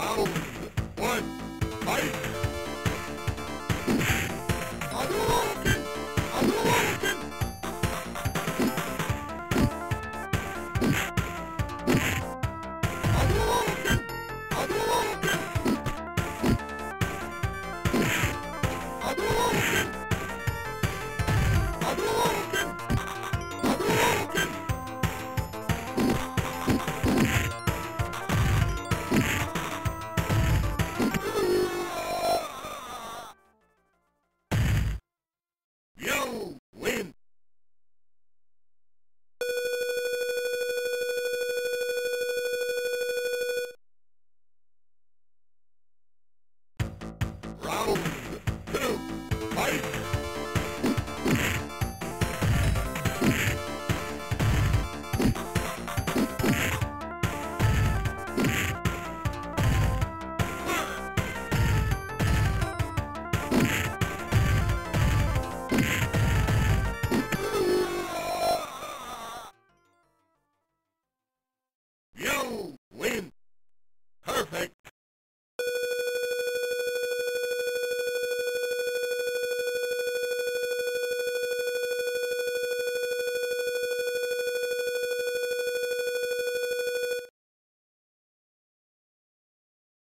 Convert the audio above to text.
Tchau. Ow! Ow! Ow!